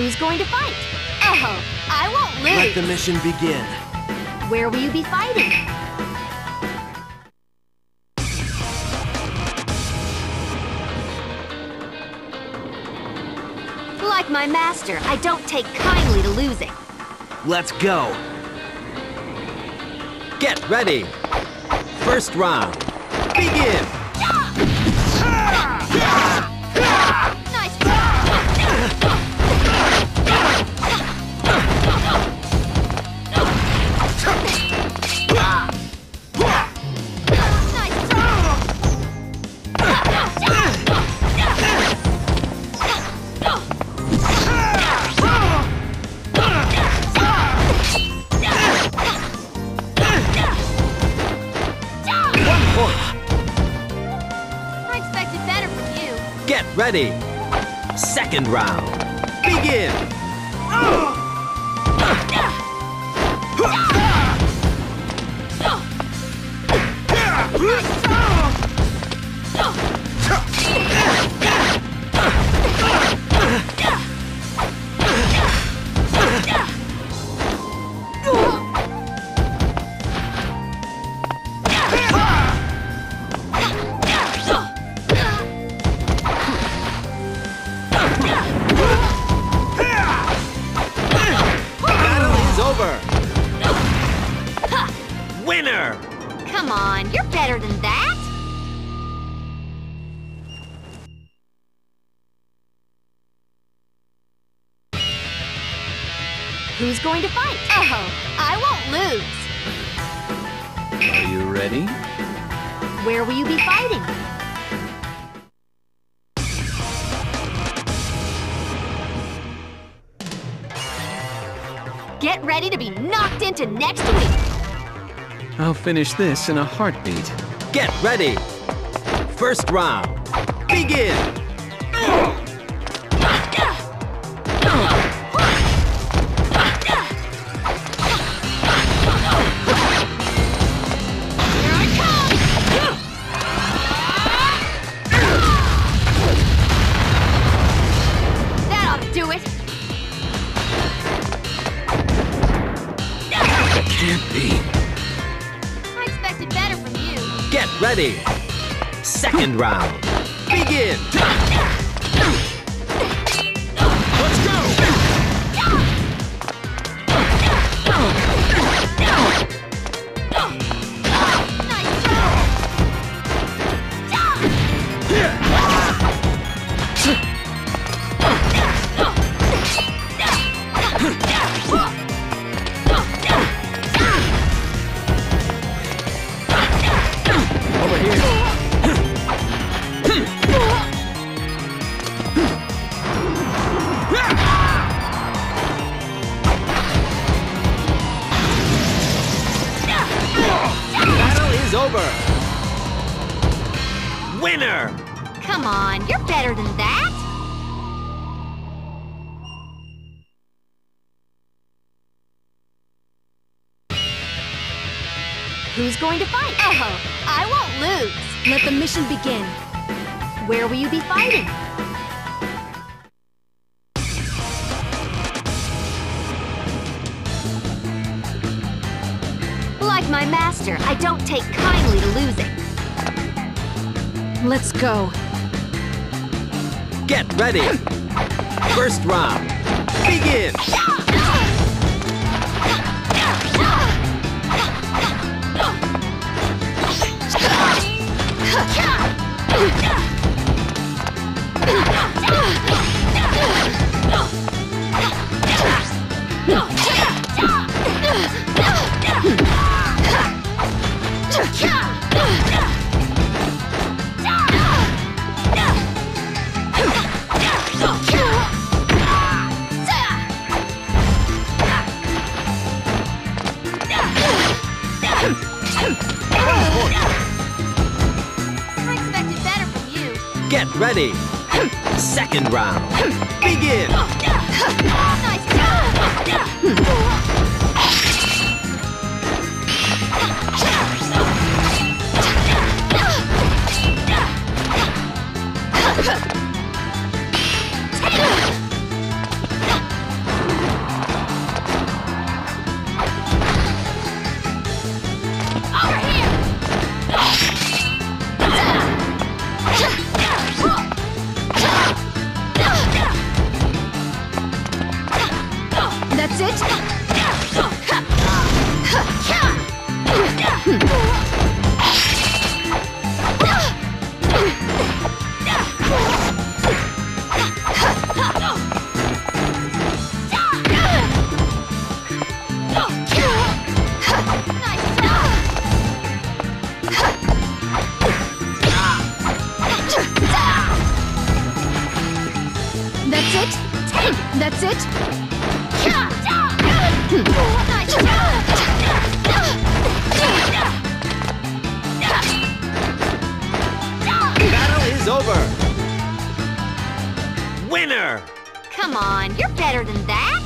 Who's going to fight? Oh, I won't lose. Let the mission begin. Where will you be fighting? Like my master, I don't take kindly to losing. Let's go. Get ready. First round. Begin. Get ready. Second round. Begin. Ah! Ah! Come on, you're better than that. Who's going to fight? Oh, I won't lose. Are you ready? Where will you be fighting? Get ready to be knocked into next week. I'll finish this in a heartbeat. Get ready. First round. Begin. Ready. Second round. Begin. Let's go. Winner. Come on, you're better than that. Who's going to fight? Oh, I won't lose. Let the mission begin. Where will you be fighting? Like my master, I don't take kindly to losing. Let's go. Get ready. First round. Begin. I Get ready. Second round. Begin. That's it? Battle is over. Winner! Come on, you're better than that.